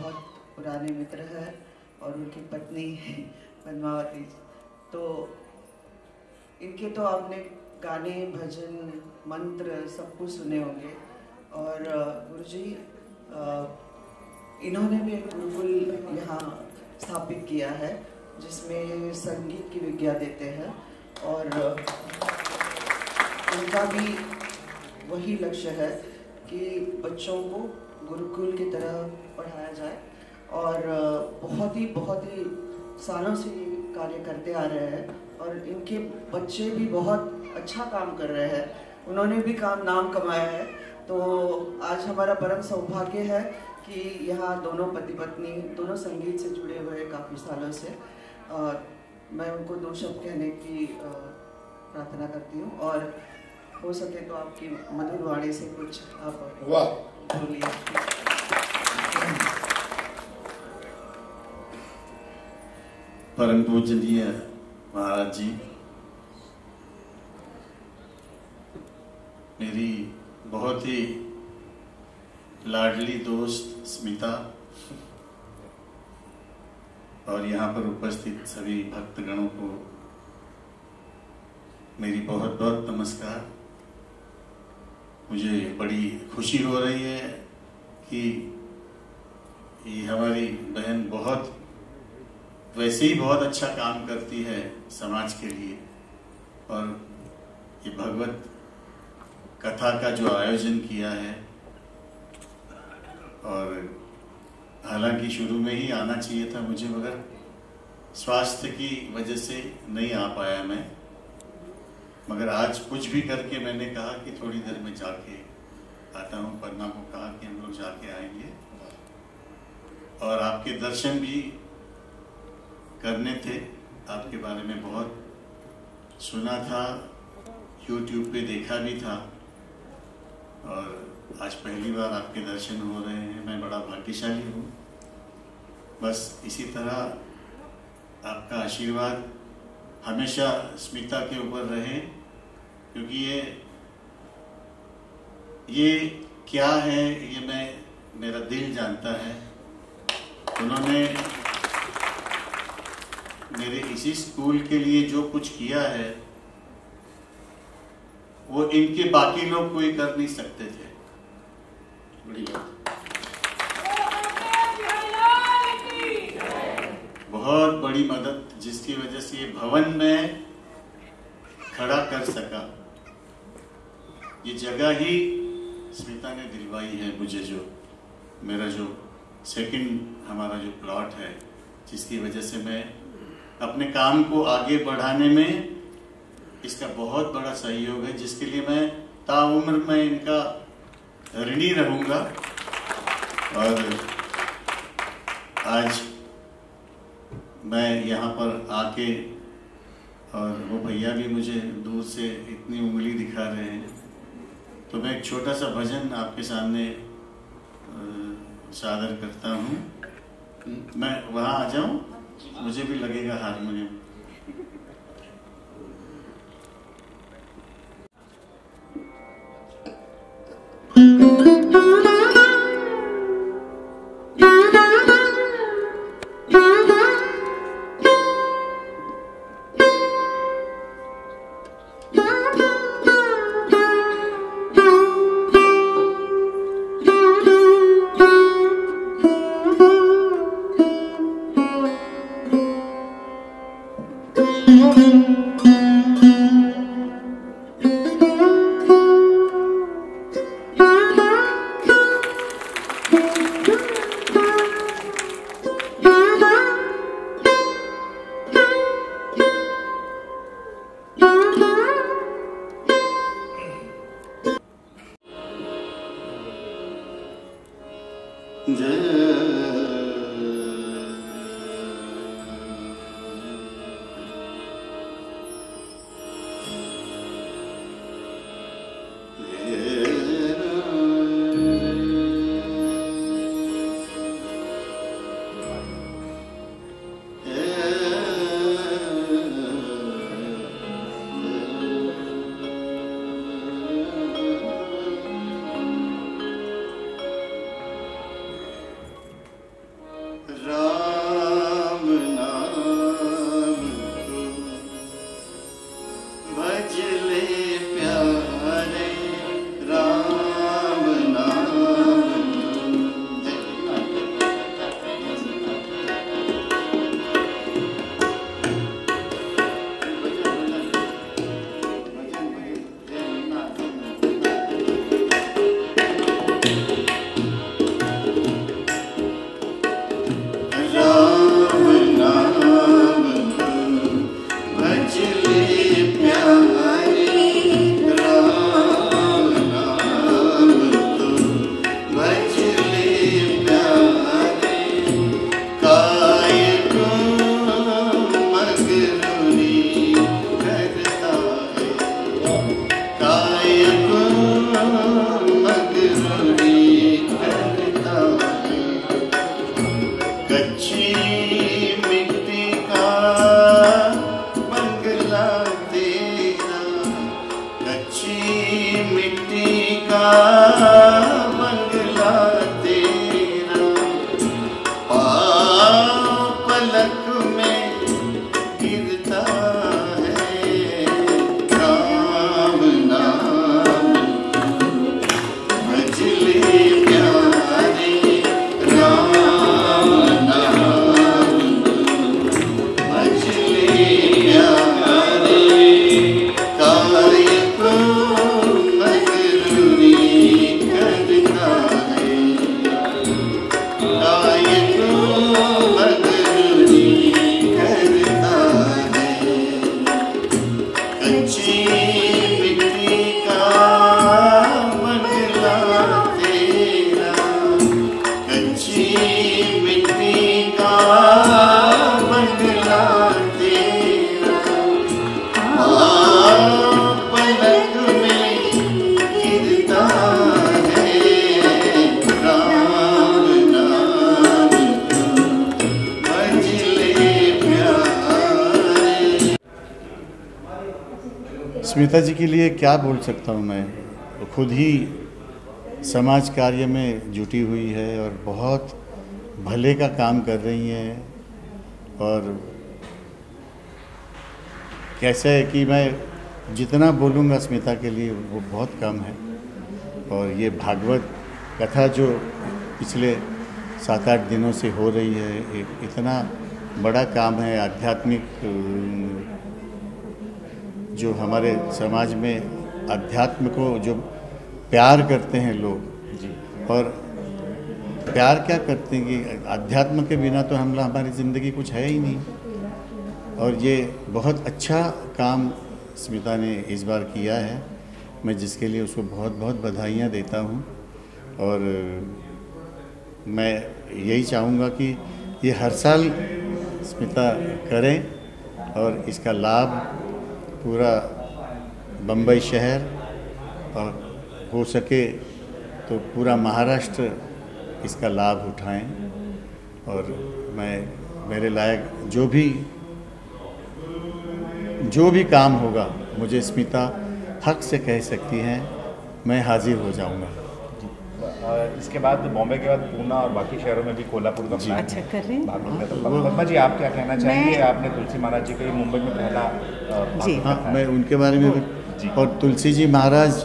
बहुत पुराने मित्र हैं और उनकी पत्नी पद्मावती तो इनके तो आपने गाने, भजन, मंत्र सब कुछ सुने होंगे। और गुरु जी इन्होंने भी एक गुरुकुल यहाँ स्थापित किया है, जिसमें संगीत की विज्ञा देते हैं। और उनका भी वही लक्ष्य है कि बच्चों को गुरुकुल की तरह पढ़ाया जाए और बहुत ही बहुत ही सालों से ये कार्य करते आ रहे हैं और इनके बच्चे भी बहुत अच्छा काम कर रहे हैं। उन्होंने भी काम, नाम कमाया है। तो आज हमारा परम सौभाग्य है कि यहाँ दोनों पति पत्नी, दोनों संगीत से जुड़े हुए काफ़ी सालों से और मैं उनको दो शब्द कहने की प्रार्थना करती हूँ और हो सके तो आपकी मधुर वाणी से कुछ आप परम पूजनीय महाराज जी, मेरी बहुत ही लाडली दोस्त स्मिता और यहाँ पर उपस्थित सभी भक्तगणों को मेरी बहुत बहुत नमस्कार। मुझे बड़ी खुशी हो रही है कि ये हमारी बहन बहुत, वैसे ही बहुत अच्छा काम करती है समाज के लिए। और ये भगवत कथा का जो आयोजन किया है, और हालाँकि शुरू में ही आना चाहिए था मुझे, मगर स्वास्थ्य की वजह से नहीं आ पाया मैं। मगर आज कुछ भी करके मैंने कहा कि थोड़ी देर में जाके आता हूँ। पन्ना को कहा कि हम लोग जाके आएँगे। और आपके दर्शन भी करने थे। आपके बारे में बहुत सुना था। यूट्यूब पे देखा भी था। और आज पहली बार आपके दर्शन हो रहे हैं। मैं बड़ा भाग्यशाली हूँ। बस इसी तरह आपका आशीर्वाद हमेशा स्मिता के ऊपर रहे। क्योंकि ये ये क्या है, ये मैं, मेरा दिल जानता है। उन्होंने मेरे इसी स्कूल के लिए जो कुछ किया है, वो इनके बाकी लोग कोई कर नहीं सकते थे। बड़ी बात। बहुत बड़ी मदद जिसकी वजह से ये भवन में खड़ा कर सका। ये जगह ही स्मिता ने दिलवाई है मुझे जो, मेरा जो सेकंड हमारा जो प्लॉट है, जिसकी वजह से मैं अपने काम को आगे बढ़ाने में इसका बहुत बड़ा सहयोग है, जिसके लिए मैं ताउम्र में इनका ऋणी रहूँगा। और आज मैं यहाँ पर आके और वो भैया भी मुझे दूर से इतनी उंगली दिखा रहे हैं। तो मैं एक छोटा सा भजन आपके सामने सादर करता हूँ मैं वहाँ आ जाऊँ मुझे भी लगेगा हारमोनियम Thank you. अच्छी मिट्टी का स्मिता जी के लिए क्या बोल सकता हूँ मैं? खुद ही समाज कार्य में जुटी हुई है और बहुत भले का काम कर रही हैं और कैसा है कि मैं जितना बोलूँगा स्मिता के लिए वो बहुत कम है। और ये भागवत कथा जो पिछले सात आठ दिनों से हो रही है एक इतना बड़ा काम है आध्यात्मिक जो हमारे समाज में अध्यात्म को जो प्यार करते हैं लोग जी। और प्यार क्या करते हैं कि अध्यात्म के बिना तो हम हमारी ज़िंदगी कुछ है ही नहीं। और ये बहुत अच्छा काम स्मिता ने इस बार किया है। मैं जिसके लिए उसको बहुत बहुत बधाइयाँ देता हूँ। और मैं यही चाहूँगा कि ये हर साल स्मिता करें और इसका लाभ पूरा बम्बई शहर और हो सके तो पूरा महाराष्ट्र इसका लाभ उठाएँ। और मैं, मेरे लायक जो भी जो भी काम होगा, मुझे स्मिता हक से कह सकती हैं, मैं हाजिर हो जाऊँगा। इसके बाद बॉम्बे के बाद पूना और बाकी शहरों में भी कोल्हापुर का प्लान अच्छा, कर रहे हैं। तो पद्मा जी आप क्या कहना चाहेंगे? आपने तुलसी महाराज जी को ये मुंबई में पहला जी। हाँ मैं उनके बारे में भी और तुलसी जी महाराज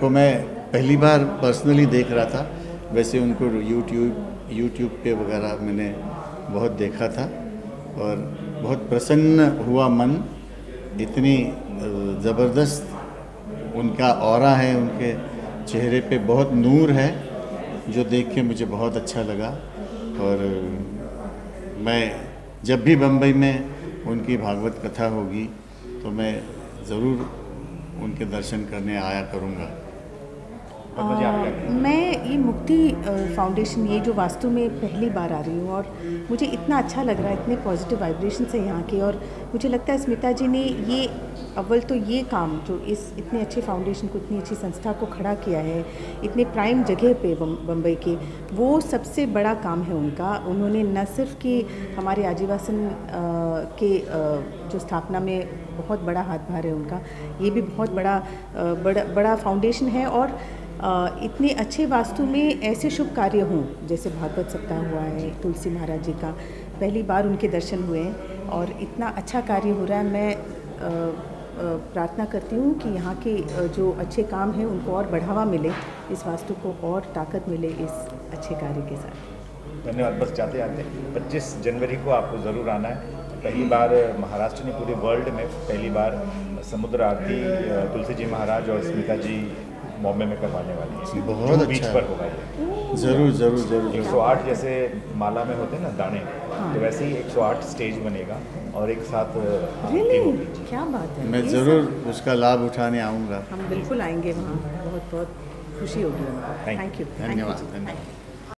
को मैं पहली बार पर्सनली देख रहा था। वैसे उनको यूट्यूब यूट्यूब पे वगैरह मैंने बहुत देखा था। और बहुत प्रसन्न हुआ मन। इतनी ज़बरदस्त उनका और है उनके चेहरे पे बहुत नूर है। जो देख के मुझे बहुत अच्छा लगा और मैं जब भी बम्बई में उनकी भागवत कथा होगी तो मैं ज़रूर उनके दर्शन करने आया करूँगा। मैं ये मुक्ति फाउंडेशन ये जो वास्तु में पहली बार आ रही हूँ और मुझे इतना अच्छा लग रहा है, इतने पॉजिटिव वाइब्रेशन है यहाँ के और मुझे लगता है स्मिता जी ने ये अव्वल तो ये काम, जो इस इतने अच्छे फाउंडेशन को, इतनी अच्छी संस्था को खड़ा किया है, इतने प्राइम जगह पे बम- बम्बई के, वो सबसे बड़ा काम है उनका। उन्होंने न सिर्फ़ कि हमारे आजीवासन के जो स्थापना में बहुत बड़ा हाथ भार है उनका, ये भी बहुत बड़ा बड़ा बड़ा फाउंडेशन है और इतने अच्छे वास्तु में ऐसे शुभ कार्य हों, जैसे भागवत सप्ताह हुआ है, तुलसी महाराज जी का, पहली बार उनके दर्शन हुए हैं, और इतना अच्छा कार्य हो रहा है, मैं प्रार्थना करती हूँ कि यहाँ के जो अच्छे काम हैं, उनको और बढ़ावा मिले, इस वास्तु को और ताकत मिले इस अच्छे कार्य के साथ। धन्यवाद, बस जाते जाते। पच्चीस जनवरी को आपको ज़रूर आना है। पहली बार महाराष्ट्र ने पूरे वर्ल्ड में पहली बार समुद्र आरती तुलसी जी महाराज और स्मिता जी बॉम्बे में करवाने वाले हैं। बहुत जूहू अच्छा बीच पर होगा ये। ज़रूर ज़रूर ज़रूर। ज़रूर 108 जैसे माला में होते हैं ना दाने हाँ। तो वैसे ही 108 स्टेज बनेगा और एक साथ होगी। जी। क्या बात है। मैं ज़रूर उसका लाभ उठाने आऊँगा। हम बिल्कुल आएँगे वहाँ। बहुत बहुत खुशी होगी। हमको Thank you. थैंक यू धन्यवाद धन्यवाद।